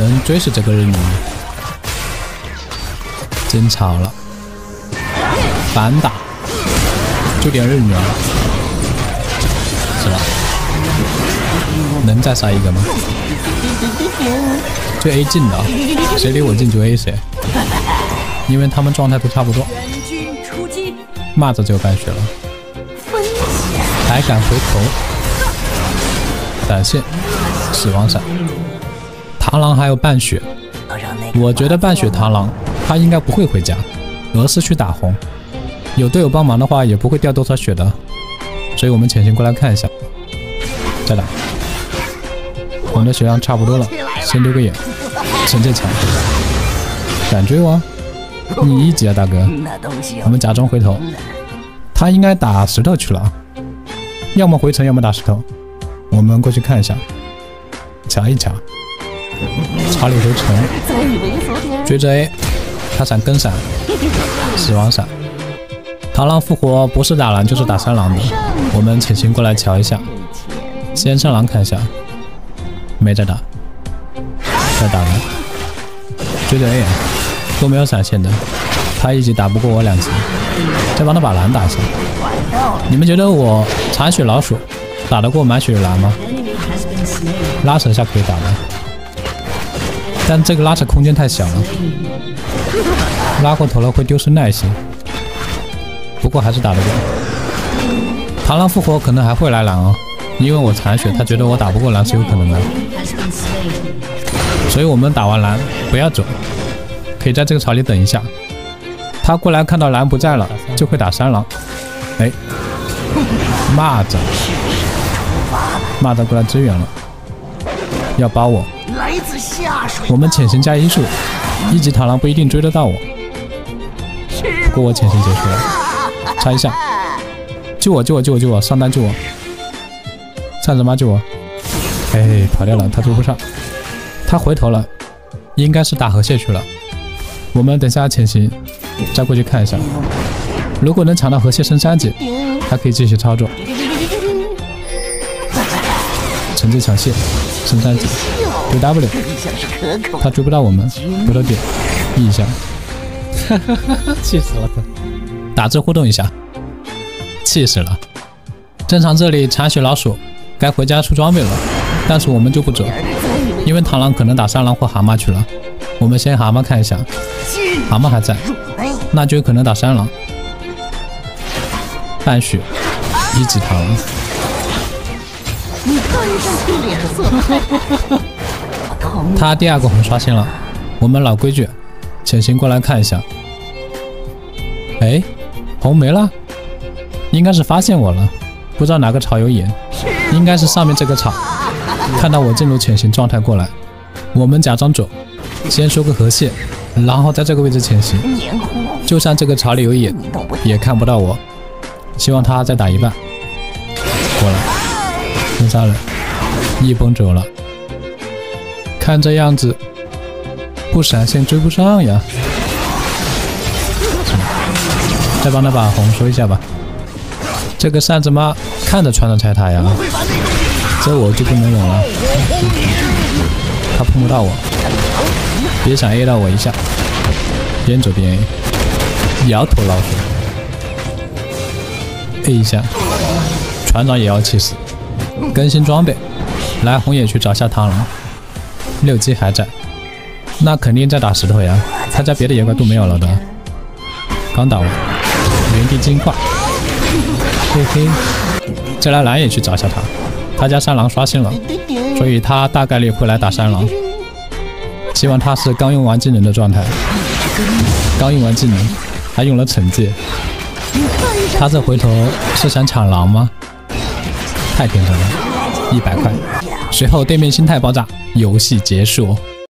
能追死这个日女吗？真吵了，反打，就点日女了，是吧？能再杀一个吗？就 A 近的，谁离我近就 A 谁，因为他们状态都差不多。蚂蚱只有半血了，还敢回头？闪现，死亡闪。螳螂还有半血，我觉得半血螳螂他应该不会回家，而是去打红。有队友帮忙的话，也不会掉多少血的。所以我们潜行过来看一下，再打。我们的血量差不多了，先丢个眼。惩戒抢，敢追我？你一级啊，大哥！我们假装回头，他应该打石头去了，要么回城，要么打石头。我们过去看一下，抢一抢，查理回城，追着 A，他闪跟闪，死亡闪。螳螂复活不是打蓝就是打三狼的，我们潜行过来瞧一下，先上狼看一下，没在打，在打蓝，追着 A，都没有闪现的，他一级打不过我两级，再帮他把蓝打下。你们觉得我残血老鼠？打得过满血蓝吗？拉扯一下可以打的，但这个拉扯空间太小了，拉过头了会丢失耐心。不过还是打得过。螳螂复活可能还会来蓝哦，因为我残血，他觉得我打不过蓝是有可能的。所以我们打完蓝不要走，可以在这个草里等一下。他过来看到蓝不在了，就会打三狼。哎，蚂蚱。蚂蚱过来支援了，要包我。来自下水。我们潜行加医术，一级螳螂不一定追得到我。不过我潜行结束了，擦一下，救我救我救我救我，上单救我，上什么救我？哎，跑掉了，他追不上，他回头了，应该是打河蟹去了。我们等下潜行，再过去看一下，如果能抢到河蟹升三级，还可以继续操作。惩戒抢线，升三级，丢 W，他追不到我们，回头点 E 一下，哈哈哈哈气死了他！打字互动一下，气死了！正常这里残血老鼠该回家出装备了，但是我们就不走，因为螳螂可能打三狼或蛤蟆去了。我们先蛤蟆看一下，蛤蟆还在，那就有可能打三狼。半血，一级螳螂。你看上脸色。他第二个红刷新了，我们老规矩，潜行过来看一下。哎，红没了，应该是发现我了，不知道哪个草有眼，应该是上面这个草。看到我进入潜行状态过来，我们假装走，先收个河蟹，然后在这个位置潜行。就算这个草里有眼，也看不到我。希望他再打一半，过来。冲杀人，一崩走了。看这样子，不闪现追不上呀。再帮他把红收一下吧。这个扇子妈看着穿着拆塔呀，这我就不能忍了。他碰不到我，别想 A 到我一下。边走边 A，摇头老鼠。A 一下，船长也要气死。更新装备，来红野去找下螳螂，六级还在，那肯定在打石头呀。他家别的野怪都没有了的，刚打完，原地金块，嘿嘿。再来蓝野去找下他，他家三狼刷新了，所以他大概率会来打三狼。希望他是刚用完技能的状态，刚用完技能，还用了惩戒。他这回头是想抢狼吗？太天真了，一百块。随后对面心态爆炸，游戏结束。